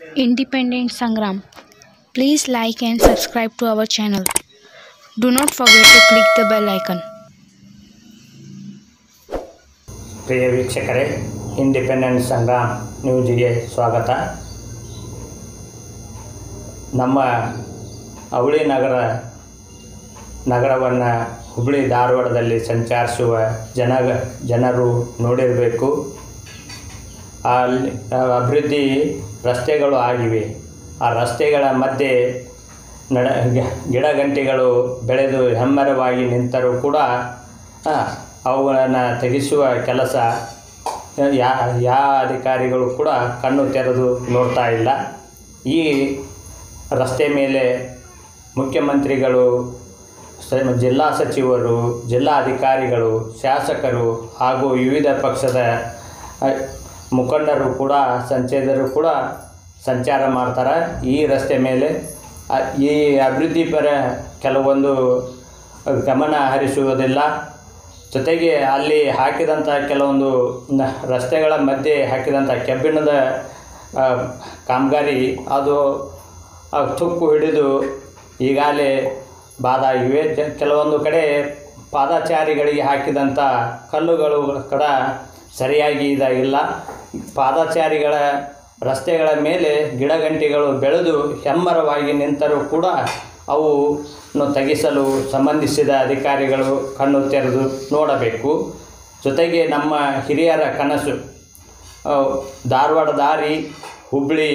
Independent Sangram. Please like and subscribe to our channel. Do not forget to click the bell icon. ಪ್ರಿಯ ವೀಕ್ಷಕರೇ independence Sangram ನ್ಯೂಸ್ಗೆ ಸ್ವಾಗತ ನಮ್ಮ ಅವಳಿ ನಗರ ನಗರವನ್ನು ಹುಬ್ಬಳ್ಳಿ ಧಾರವಾಡದಲ್ಲಿ ಸಂಚರಿಸುವ ಜನ ಜನರು ನೋಡಿರಬೇಕು ಅಲ್ಲಿ ಅಭಿವೃದ್ಧಿ ರಸ್ತೆಗಳು ಆಗಿವೆ. ಆ ರಸ್ತೆಗಳ ಮಧ್ಯೆ ನಡ ಗಿಡಗಂಟಿಗಳು ಬೆಳೆದು ಹೆಮ್ಮರವಾಗಿ ನಿಂತರೂ ಕೂಡ ಅವುಗಳನ್ನು ತೆಗೆಸುವ ಕೆಲಸ, ಯಾ ಯಾವ ಅಧಿಕಾರಿಗಳು ಕೂಡ ಕಣ್ಣು ತೆರೆದು ನೋಡ್ತಾ ಇಲ್ಲ. ಈ ರಸ್ತೆ ಮೇಲೆ ಮುಖ್ಯಮಂತ್ರಿಗಳು ಜಿಲ್ಲಾ ಸಚಿವರು, ಜಿಲ್ಲಾ ಅಧಿಕಾರಿಗಳು, ಶಾಸಕರು ಹಾಗೂ ವಿವಿಧ ಪಕ್ಷದ ಮುಖಂಡರು ಕೂಡ ಸಂಸದರು ಕೂಡ ಸಂಚಾರ ಮಾಡ್ತಾರೆ. ಈ ರಸ್ತೆ ಮೇಲೆ ಈ ಅಭಿವೃದ್ಧಿ ಪರ ಕೆಲವೊಂದು ಗಮನ ಹರಿಸುವುದಿಲ್ಲ. ಜೊತೆಗೆ ಅಲ್ಲಿ ಹಾಕಿದಂಥ ಕೆಲವೊಂದು ರಸ್ತೆಗಳ ಮಧ್ಯೆ ಹಾಕಿದಂಥ ಕೆಬ್ಬಿಣದ ಕಾಮಗಾರಿ, ಅದು ತುಕ್ಕು ಹಿಡಿದು ಈಗಾಗಲೇ ಬಾಧ ಕೆಲವೊಂದು ಕಡೆ ಪಾದಾಚಾರಿಗಳಿಗೆ ಹಾಕಿದಂಥ ಕಲ್ಲುಗಳು ಕೂಡ ಸರಿಯಾಗಿ ಇದಾಗಿಲ್ಲ. ಪಾದಚಾರಿಗಳ ರಸ್ತೆಗಳ ಮೇಲೆ ಗಿಡಗಂಟಿಗಳು ಬೆಳೆದು ಹೆಮ್ಮರವಾಗಿ ನಿಂತರೂ ಕೂಡ ಅವನ್ನು ತೆಗೆಸಲು ಸಂಬಂಧಿಸಿದ ಅಧಿಕಾರಿಗಳು ಕಣ್ಣು ತೆರೆದು ನೋಡಬೇಕು. ಜೊತೆಗೆ ನಮ್ಮ ಹಿರಿಯರ ಕನಸು ಧಾರವಾಡ ದಾರಿ ಹುಬ್ಬಳ್ಳಿ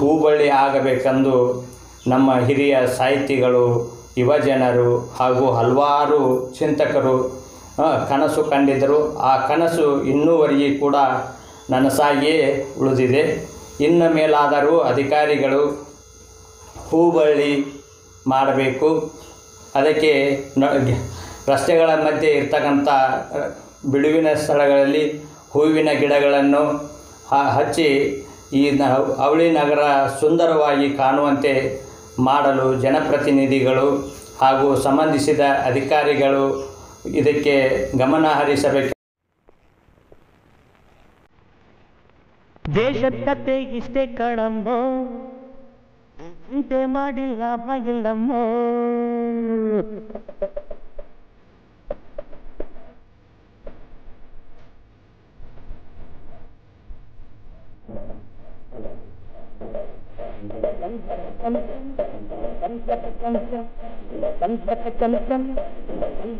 ಹೂಬಳ್ಳಿ ಆಗಬೇಕೆಂದು ನಮ್ಮ ಹಿರಿಯ ಸಾಹಿತಿಗಳು, ಯುವಜನರು ಹಾಗೂ ಹಲವಾರು ಚಿಂತಕರು ಕನಸು ಕಂಡಿದ್ದರು. ಆ ಕನಸು ಇನ್ನೂವರೆಗೆ ಕೂಡ ನನಸಾಗಿಯೇ ಉಳಿದಿದೆ. ಇನ್ನು ಮೇಲಾದರೂ ಅಧಿಕಾರಿಗಳು ಹೂಬಳ್ಳಿ ಮಾಡಬೇಕು. ಅದಕ್ಕೆ ರಸ್ತೆಗಳ ಮಧ್ಯೆ ಇರ್ತಕ್ಕಂಥ ಬಿಡುವಿನ ಸ್ಥಳಗಳಲ್ಲಿ ಹೂವಿನ ಗಿಡಗಳನ್ನು ಹಚ್ಚಿ ಈ ಅವಳಿ ನಗರ ಸುಂದರವಾಗಿ ಕಾಣುವಂತೆ ಮಾಡಲು ಜನಪ್ರತಿನಿಧಿಗಳು ಹಾಗೂ ಸಂಬಂಧಿಸಿದ ಅಧಿಕಾರಿಗಳು ಇದಕ್ಕೆ ಗಮನ ಹರಿಸಬೇಕು ದೇಶದ ಕತೆ ಇಷ್ಟೇ ಕಣಮ್ಮ ಇಂತೆ ಮಾಡಿಲ್ಲ ಮಗಿಲ್ಲಮ್ಮ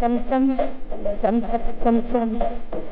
Some, some, some, some, some.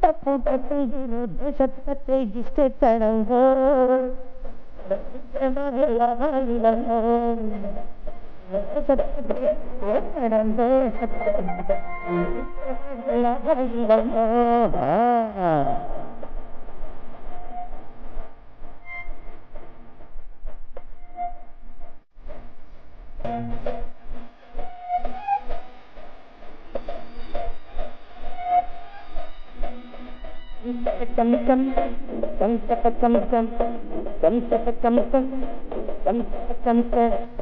தப்பு தப்புகிறது சத்தத்தை திஷ்டை tam tam tam tam tam tam tam tam tam tam tam tam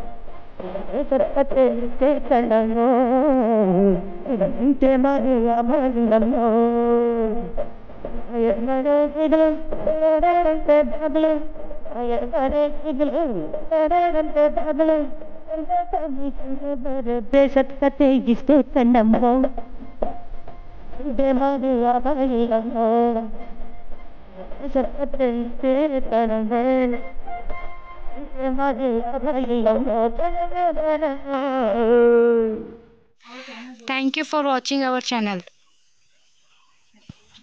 चरणो के मरुआ भंगलो अय मरे इगल ररंते भगल अय मरे इगल ररंते भगल बेसत कते जिसते तनमो बेमारी आभारी रहो सत्ते तनमो Thank you for watching our channel.